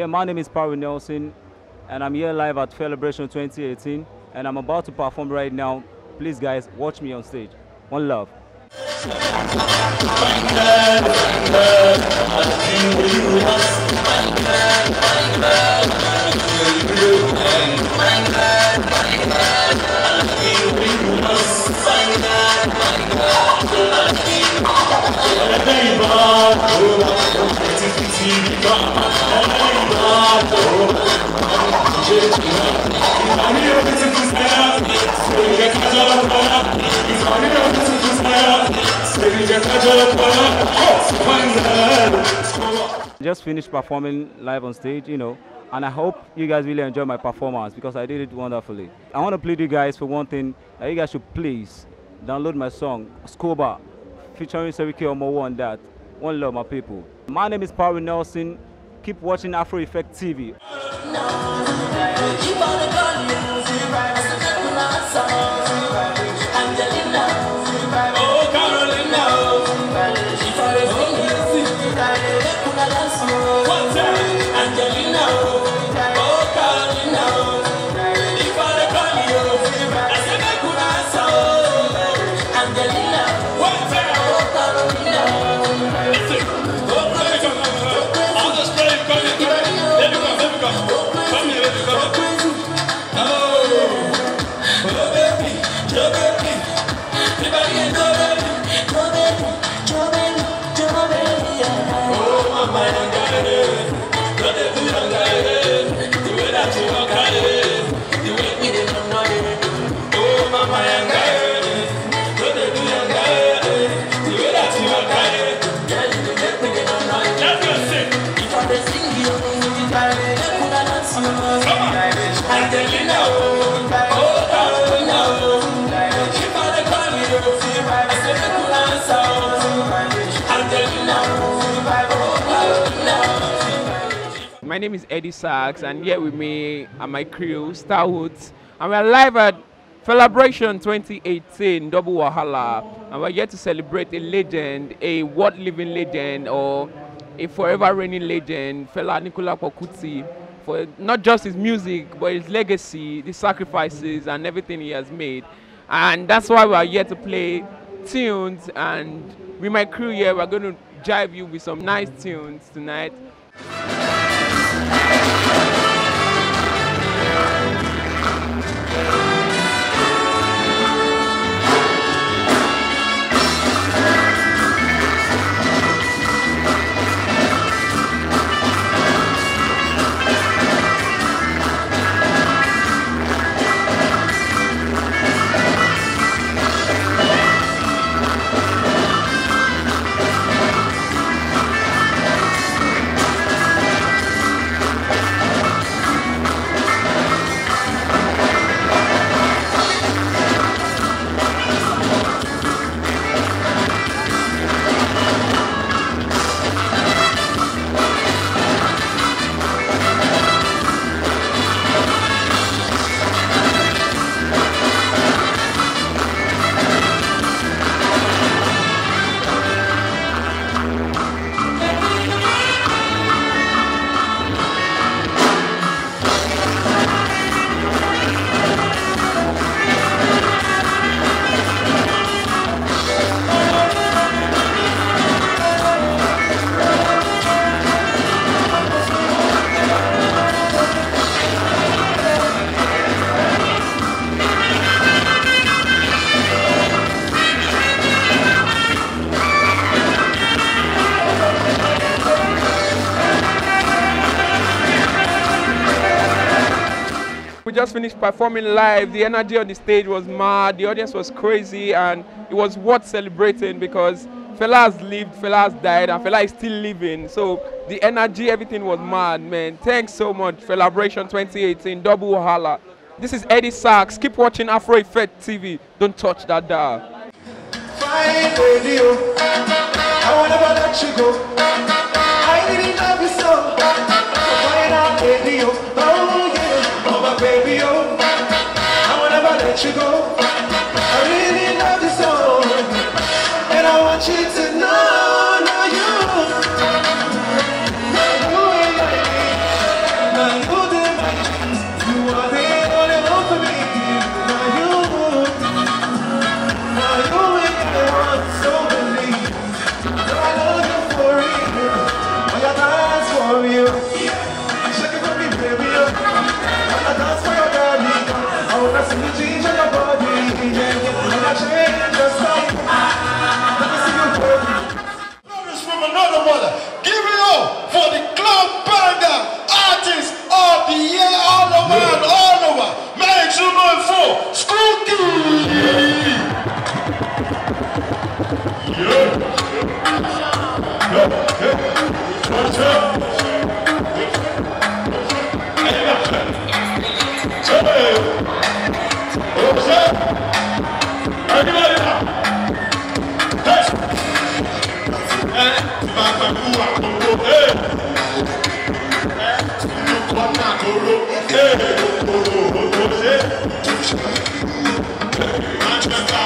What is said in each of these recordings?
Yeah, my name is Parry Nelson, and I'm here live at Felabration 2018, and I'm about to perform right now. Please, guys, watch me on stage. One love. Just finished performing live on stage, you know, and I hope you guys really enjoy my performance because I did it wonderfully. I want to plead you guys for one thing that you guys should please download my song Scuba featuring Seriki Omowo on that. One love, my people. My name is Paul Nelson. Keep watching Afro Effect TV. Oh, My name is Eddie Sachs, and here with me are my crew, Starwoods, and we're live at Felabration 2018 Double Wahala, and we're here to celebrate a legend, a world living legend, or a forever reigning legend, Fela Anikulapo Kuti, for not just his music, but his legacy, the sacrifices, and everything he has made. And that's why we're here to play tunes, and with my crew here, we're going to jive you with some nice tunes tonight. Thank you. We just finished performing live. The energy on the stage was mad. The audience was crazy, and it was worth celebrating because Fela has lived, Fela has died, and Fela is still living. So the energy, everything was mad, man. Thanks so much, Felabration 2018, Double Wahala. This is Eddie Sachs. Keep watching Afro Effect TV. Don't touch that dial. Oh, I will never let you go. I Calimundo, olha! Fresh on the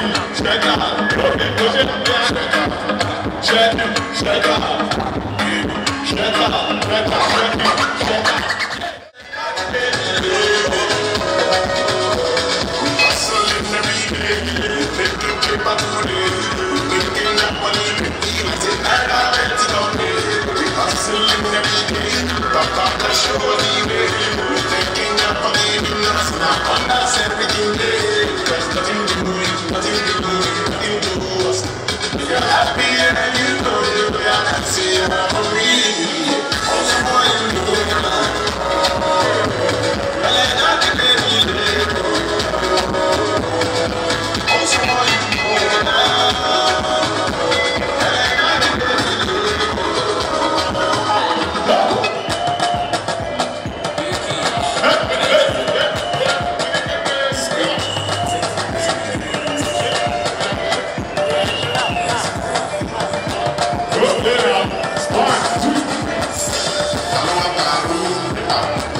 boat, back there looking like a roller boat. See, me and you